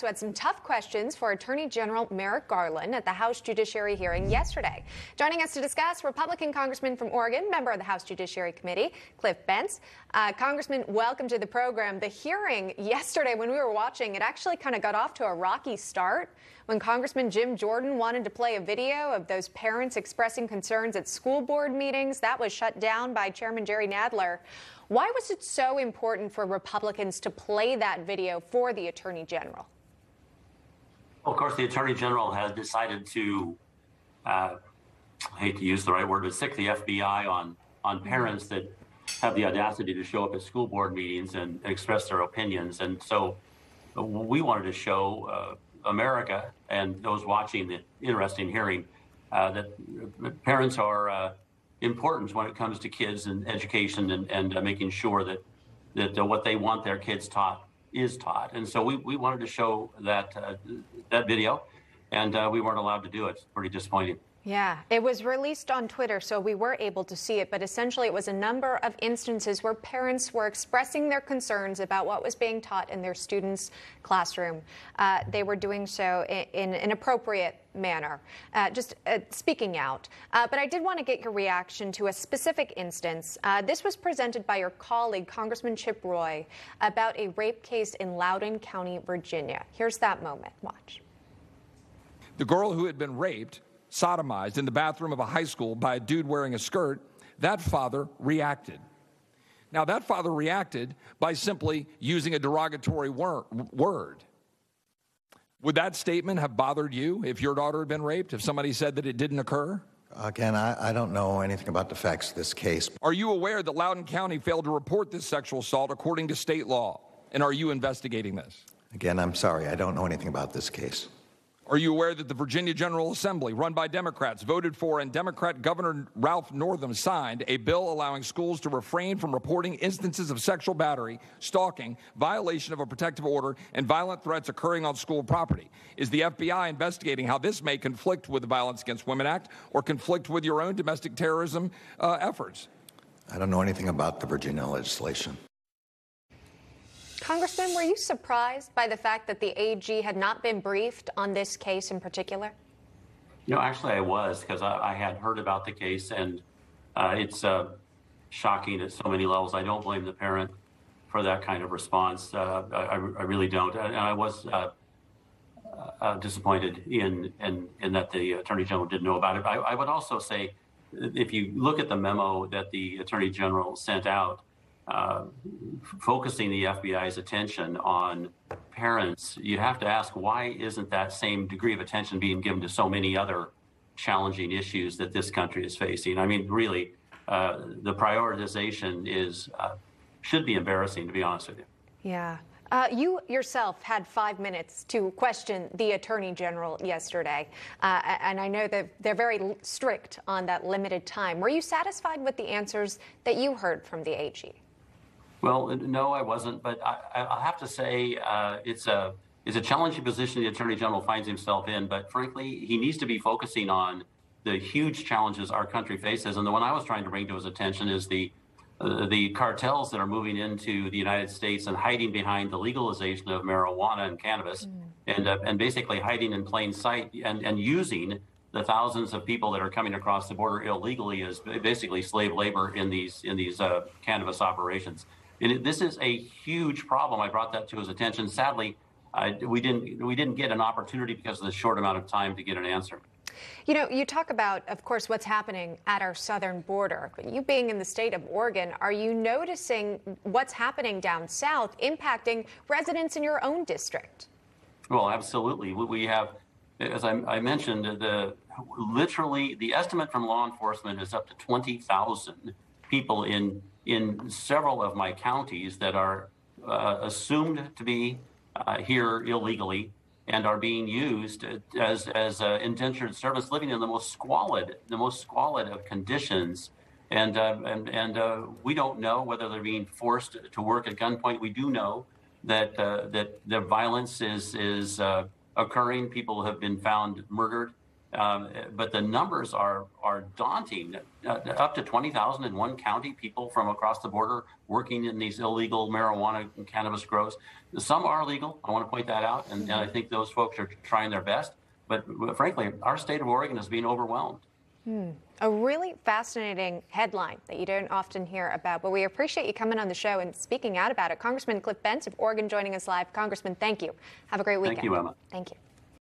who had some tough questions for Attorney General Merrick Garland at the House Judiciary hearing yesterday. Joining us to discuss, Republican Congressman from Oregon, member of the House Judiciary Committee, Cliff Bentz. Uh, Congressman, welcome to the program. The hearing yesterday, when we were watching, it actually kind of got off to a rocky start when Congressman Jim Jordan wanted to play a video of those parents expressing concerns at school board meetings. That was shut down by Chairman Jerry Nadler. Why was it so important for Republicans to play that video for the Attorney General? Of course, the Attorney General has decided to, uh, I hate to use the right word, but sic the FBI on, on mm-hmm. parents that have the audacity to show up at school board meetings and express their opinions. And so we wanted to show uh, America and those watching the interesting hearing uh, that parents are uh, important when it comes to kids and education and, and uh, making sure that, that uh, what they want their kids taught is taught. And so we, we wanted to show that uh, that video, and uh, we weren't allowed to do it. It's pretty disappointing. Yeah, it was released on Twitter, so we were able to see it. But essentially, it was a number of instances where parents were expressing their concerns about what was being taught in their students' classroom. Uh, they were doing so in, in an appropriate manner, uh, just uh, speaking out. Uh, but I did want to get your reaction to a specific instance. Uh, this was presented by your colleague, Congressman Chip Roy, about a rape case in Loudoun County, Virginia. Here's that moment. Watch. The girl who had been raped sodomized in the bathroom of a high school by a dude wearing a skirt, that father reacted. Now, that father reacted by simply using a derogatory wor- word. Would that statement have bothered you if your daughter had been raped, if somebody said that it didn't occur? Again, I, I, don't know anything about the facts of this case. Are you aware that Loudoun County failed to report this sexual assault according to state law? And are you investigating this? Again, I'm sorry, I don't know anything about this case. Are you aware that the Virginia General Assembly, run by Democrats, voted for and Democrat Governor Ralph Northam signed a bill allowing schools to refrain from reporting instances of sexual battery, stalking, violation of a protective order, and violent threats occurring on school property? Is the FBI investigating how this may conflict with the Violence Against Women Act or conflict with your own domestic terrorism uh, efforts? I don't know anything about the Virginia legislation. Congressman, were you surprised by the fact that the AG had not been briefed on this case in particular? No, actually, I was because I, I, had heard about the case, and uh, it's uh, shocking at so many levels. I don't blame the parent for that kind of response. Uh, I, I, really don't, and I was uh, uh, disappointed in, in, in that the attorney general didn't know about it. I, I would also say, if you look at the memo that the attorney general sent out uh, focusing the FBI's attention on parents, you have to ask why isn't that same degree of attention being given to so many other challenging issues that this country is facing? I mean, really, uh, the prioritization is uh, should be embarrassing, to be honest with you. Yeah. Uh, you yourself had five minutes to question the Attorney General yesterday, uh, and I know that they're very strict on that limited time. Were you satisfied with the answers that you heard from the AG? Well, no, I wasn't. But I, will have to say uh, it's a it's a challenging position the attorney general finds himself in. But frankly, he needs to be focusing on the huge challenges our country faces. And the one I was trying to bring to his attention is the uh, the cartels that are moving into the United States and hiding behind the legalization of marijuana and cannabis, mm. and uh, and basically hiding in plain sight and and using the thousands of people that are coming across the border illegally as basically slave labor in these in these uh, cannabis operations. And it, this is a huge problem. I brought that to his attention. Sadly, I, we didn't we didn't get an opportunity because of the short amount of time to get an answer. You know, you talk about, of course, what's happening at our southern border. But You being in the state of Oregon, are you noticing what's happening down south impacting residents in your own district? Well, absolutely. We have, as I, I mentioned, the literally the estimate from law enforcement is up to twenty thousand people in in several of my counties that are uh, assumed to be uh, here illegally and are being used as as uh, indentured service, living in the most squalid, the most squalid of conditions. And uh, and and uh, we don't know whether they're being forced to work at gunpoint. We do know that uh, that the violence is is occurring. People have been found murdered Um, but the numbers are are daunting. Uh, up to 20,000 in one county, people from across the border working in these illegal marijuana and cannabis grows. Some are legal. I want to point that out, and, and I think those folks are trying their best. But, but frankly, our state of Oregon is being overwhelmed. Hmm. A really fascinating headline that you don't often hear about, but we appreciate you coming on the show and speaking out about it. Congressman Cliff Bentz of Oregon joining us live. Congressman, thank you. Have a great weekend. Thank you, Emma. Thank you.